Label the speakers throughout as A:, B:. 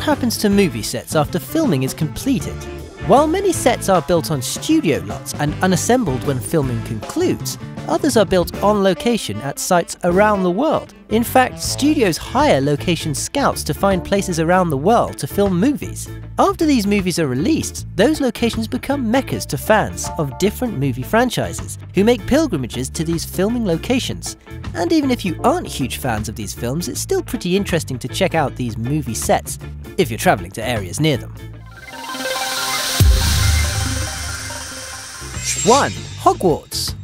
A: happens to movie sets after filming is completed? While many sets are built on studio lots and unassembled when filming concludes, others are built on location at sites around the world. In fact, studios hire location scouts to find places around the world to film movies. After these movies are released, those locations become meccas to fans of different movie franchises, who make pilgrimages to these filming locations. And even if you aren't huge fans of these films, it's still pretty interesting to check out these movie sets, if you're travelling to areas near them. 1. Hogwarts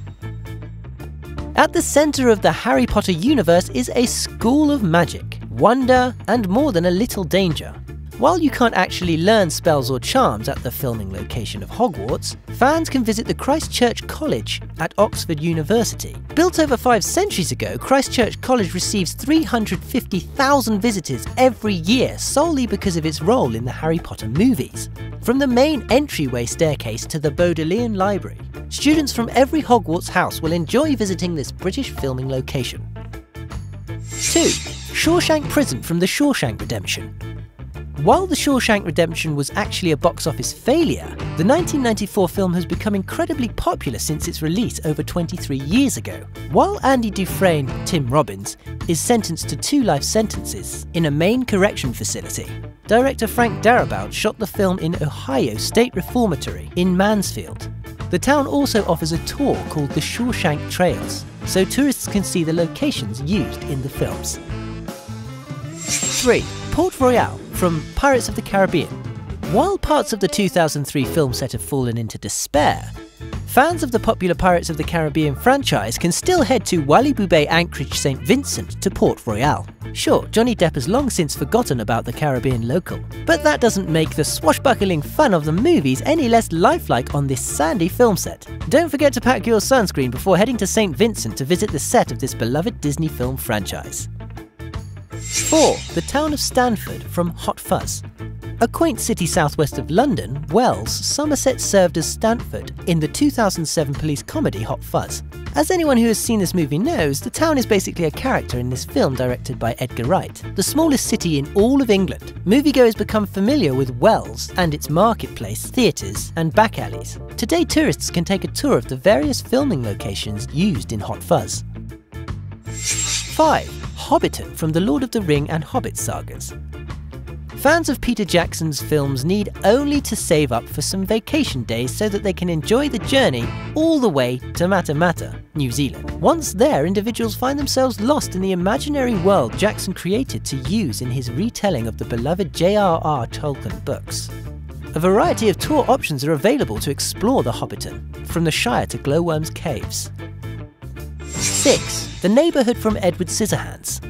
A: At the centre of the Harry Potter universe is a school of magic, wonder, and more than a little danger. While you can't actually learn spells or charms at the filming location of Hogwarts, fans can visit the Christ Church College at Oxford University. Built over five centuries ago, Christ Church College receives 350,000 visitors every year solely because of its role in the Harry Potter movies. From the main entryway staircase to the Bodleian Library, students from every Hogwarts house will enjoy visiting this British filming location. 2. Shawshank Prison from the Shawshank Redemption while The Shawshank Redemption was actually a box office failure, the 1994 film has become incredibly popular since its release over 23 years ago. While Andy Dufresne, Tim Robbins, is sentenced to two life sentences in a Maine correction facility, director Frank Darabont shot the film in Ohio State Reformatory in Mansfield. The town also offers a tour called the Shawshank Trails, so tourists can see the locations used in the films. 3. Port Royal from Pirates of the Caribbean. While parts of the 2003 film set have fallen into despair, fans of the popular Pirates of the Caribbean franchise can still head to Walibu Bay Anchorage St. Vincent to Port Royal. Sure, Johnny Depp has long since forgotten about the Caribbean local, but that doesn't make the swashbuckling fun of the movies any less lifelike on this sandy film set. Don't forget to pack your sunscreen before heading to St. Vincent to visit the set of this beloved Disney film franchise. 4. The town of Sandford from Hot Fuzz. A quaint city southwest of London, Wells, Somerset served as Sandford in the 2007 police comedy Hot Fuzz. As anyone who has seen this movie knows, the town is basically a character in this film directed by Edgar Wright. The smallest city in all of England, moviegoers become familiar with Wells and its marketplace, theatres, and back alleys. Today, tourists can take a tour of the various filming locations used in Hot Fuzz. 5. Hobbiton from the Lord of the Ring and Hobbit sagas. Fans of Peter Jackson's films need only to save up for some vacation days so that they can enjoy the journey all the way to Matamata, New Zealand. Once there, individuals find themselves lost in the imaginary world Jackson created to use in his retelling of the beloved J.R.R. Tolkien books. A variety of tour options are available to explore the Hobbiton, from the Shire to Glowworm's Caves. 6. The neighbourhood from Edward Scissorhands.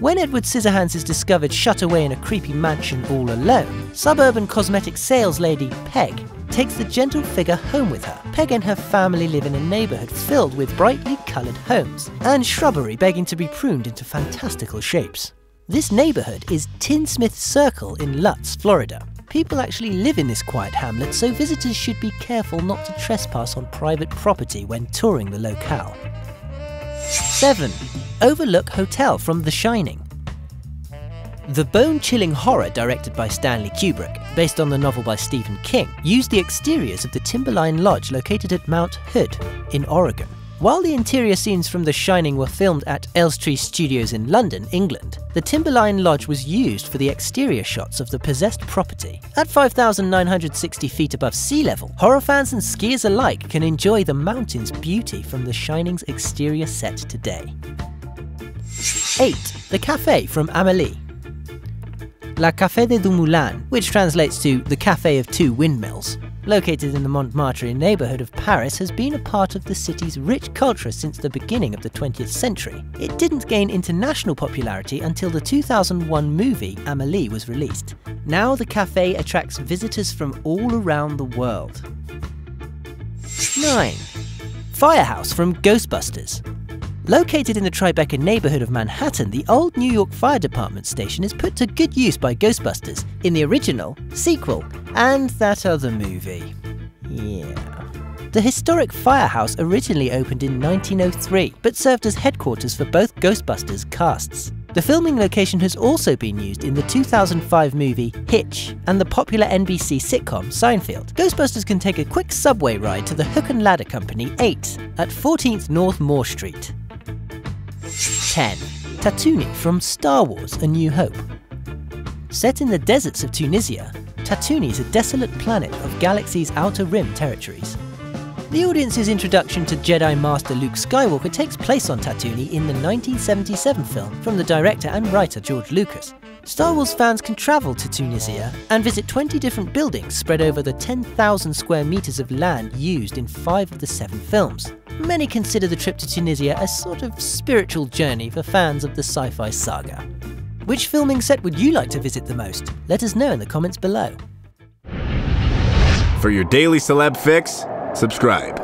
A: When Edward Scissorhands is discovered shut away in a creepy mansion all alone, suburban cosmetic sales lady Peg takes the gentle figure home with her. Peg and her family live in a neighbourhood filled with brightly coloured homes and shrubbery begging to be pruned into fantastical shapes. This neighbourhood is Tinsmith Circle in Lutz, Florida. People actually live in this quiet hamlet, so visitors should be careful not to trespass on private property when touring the locale. 7. Overlook Hotel from The Shining. The bone chilling horror directed by Stanley Kubrick, based on the novel by Stephen King, used the exteriors of the Timberline Lodge located at Mount Hood in Oregon. While the interior scenes from The Shining were filmed at Elstree Studios in London, England, the Timberline Lodge was used for the exterior shots of the possessed property. At 5,960 feet above sea level, horror fans and skiers alike can enjoy the mountain's beauty from The Shining's exterior set today. 8. The Café from Amélie La Café des Deux Moulins, which translates to the Cafe of Two Windmills, located in the Montmartre neighbourhood of Paris, has been a part of the city's rich culture since the beginning of the 20th century. It didn't gain international popularity until the 2001 movie Amélie was released. Now the cafe attracts visitors from all around the world. 9. Firehouse from Ghostbusters. Located in the Tribeca neighborhood of Manhattan, the old New York Fire Department station is put to good use by Ghostbusters in the original, sequel, and that other movie. Yeah. The historic firehouse originally opened in 1903, but served as headquarters for both Ghostbusters casts. The filming location has also been used in the 2005 movie Hitch and the popular NBC sitcom Seinfeld. Ghostbusters can take a quick subway ride to the Hook and Ladder Company 8 at 14th North Moore Street. 10. Tatooine from Star Wars A New Hope. Set in the deserts of Tunisia, Tatooine is a desolate planet of galaxy's outer rim territories. The audience's introduction to Jedi Master Luke Skywalker takes place on Tatooine in the 1977 film from the director and writer George Lucas. Star Wars fans can travel to Tunisia and visit 20 different buildings spread over the 10,000 square meters of land used in five of the seven films. Many consider the trip to Tunisia a sort of spiritual journey for fans of the sci fi saga. Which filming set would you like to visit the most? Let us know in the comments below.
B: For your daily celeb fix, subscribe.